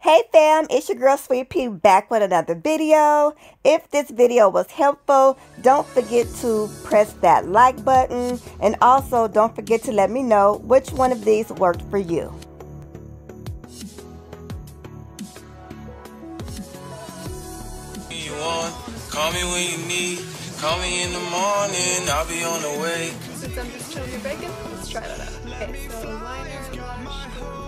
Hey fam, it's your girl Sweet Pea back with another video. If this video was helpful, don't forget to press that like button and also don't forget to let me know which one of these worked for you. You want, call me when you need, call me in the morning, I'll be on the way. Since I'm just chilling your bacon, let's try that out. Okay, so liner,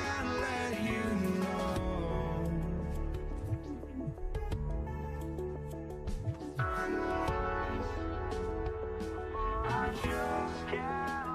just can't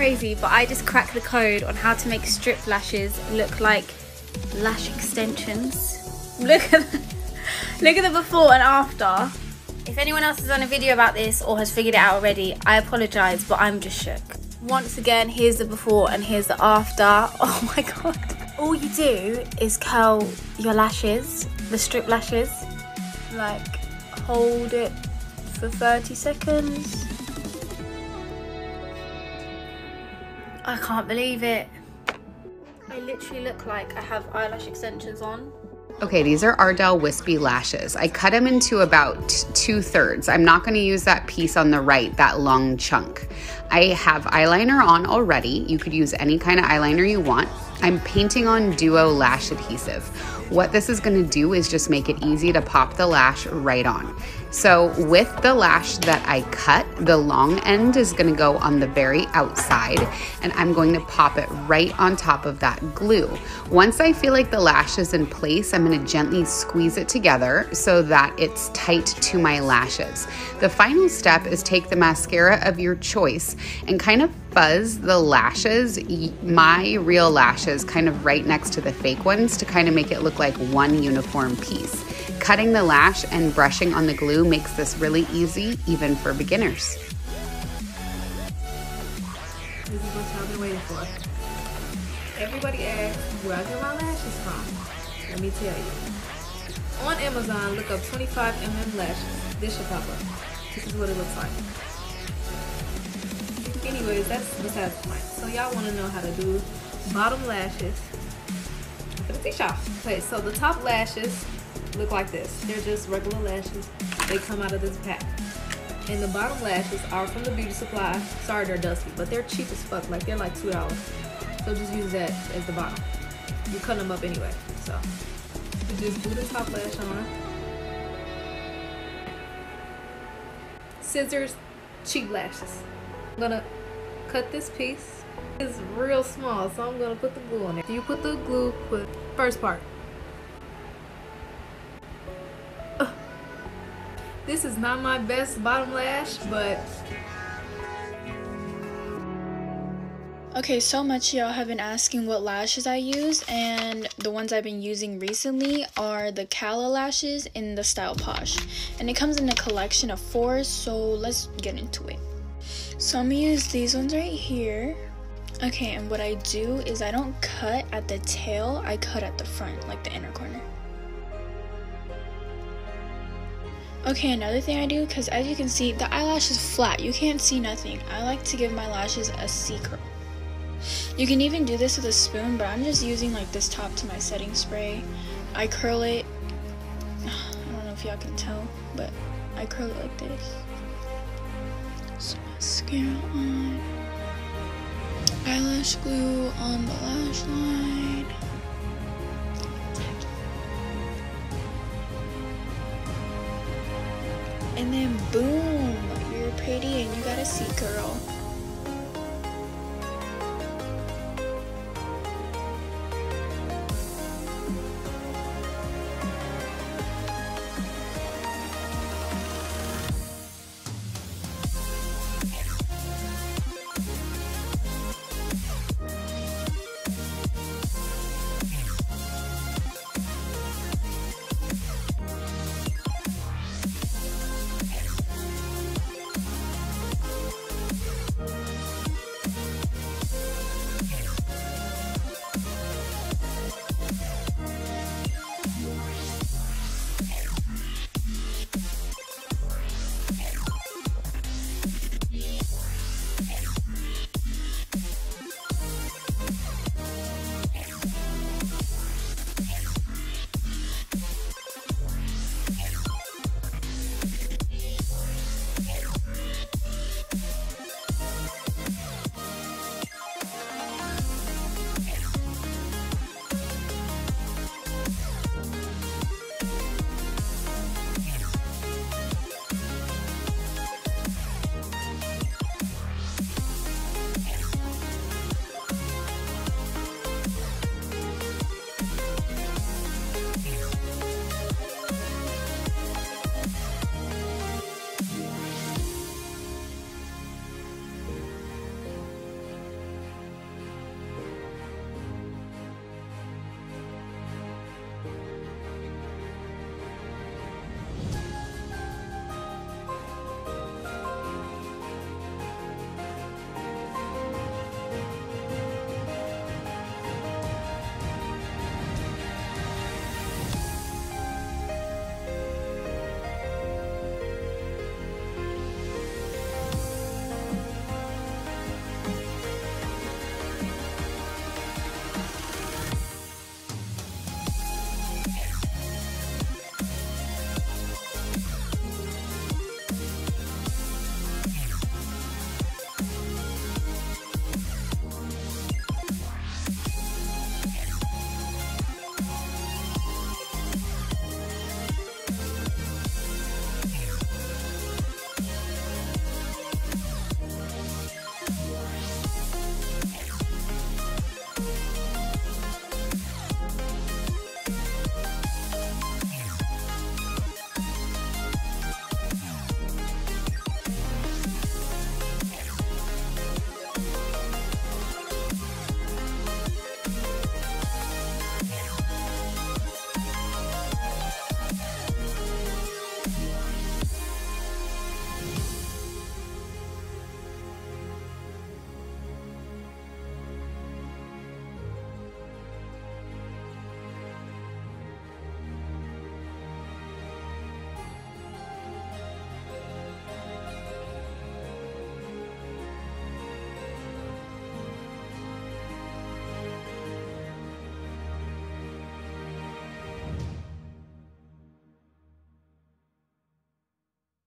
crazy, but I just cracked the code on how to make strip lashes look like lash extensions. Look at the, look at the before and after. If anyone else has done a video about this or has figured it out already, I apologise, but I'm just shook. Once again, here's the before and here's the after. Oh my god. All you do is curl your lashes, the strip lashes, like hold it for 30 seconds. I can't believe it. I literally look like I have eyelash extensions on. Okay, these are Ardell Wispy lashes. I cut them into about two thirds. I'm not gonna use that piece on the right, that long chunk. I have eyeliner on already. You could use any kind of eyeliner you want. I'm painting on Duo Lash Adhesive. What this is gonna do is just make it easy to pop the lash right on. So with the lash that I cut, the long end is gonna go on the very outside and I'm going to pop it right on top of that glue. Once I feel like the lash is in place, I'm gonna gently squeeze it together so that it's tight to my lashes. The final step is take the mascara of your choice and kind of fuzz the lashes, my real lashes, kind of right next to the fake ones to kind of make it look like one uniform piece. Cutting the lash and brushing on the glue makes this really easy, even for beginners. This is what been waiting for. Everybody asks where I get my lashes from. Let me tell you. On Amazon, look up 25mm lashes. This should pop up. This is what it looks like. Anyways, that's besides the point. So y'all want to know how to do bottom lashes. Teach y'all. Okay, so the top lashes look like this. They're just regular lashes. They come out of this pack. And the bottom lashes are from the beauty supply. Sorry they're dusty, but they're cheap as fuck. Like they're like two dollars. So just use that as the bottom. You cut them up anyway. So you just do the top lash on. Scissors, cheap lashes. I'm gonna cut this piece. It's real small, so I'm gonna put the glue on it. You put the glue, put first part. This is not my best bottom lash, but Okay, so much y'all have been asking what lashes I use, and the ones I've been using recently are the Kala lashes in the Style Posh. And it comes in a collection of four, so let's get into it. So I'm gonna use these ones right here. Okay, and what I do is I don't cut at the tail, I cut at the front, like the inner corner. Okay, another thing I do, because as you can see, the eyelash is flat. You can't see nothing. I like to give my lashes a C curl. You can even do this with a spoon, but I'm just using like this top to my setting spray. I curl it. I don't know if y'all can tell, but I curl it like this. So- mascara on, eyelash glue on the lash line. And then boom, you're pretty and you got a C curl.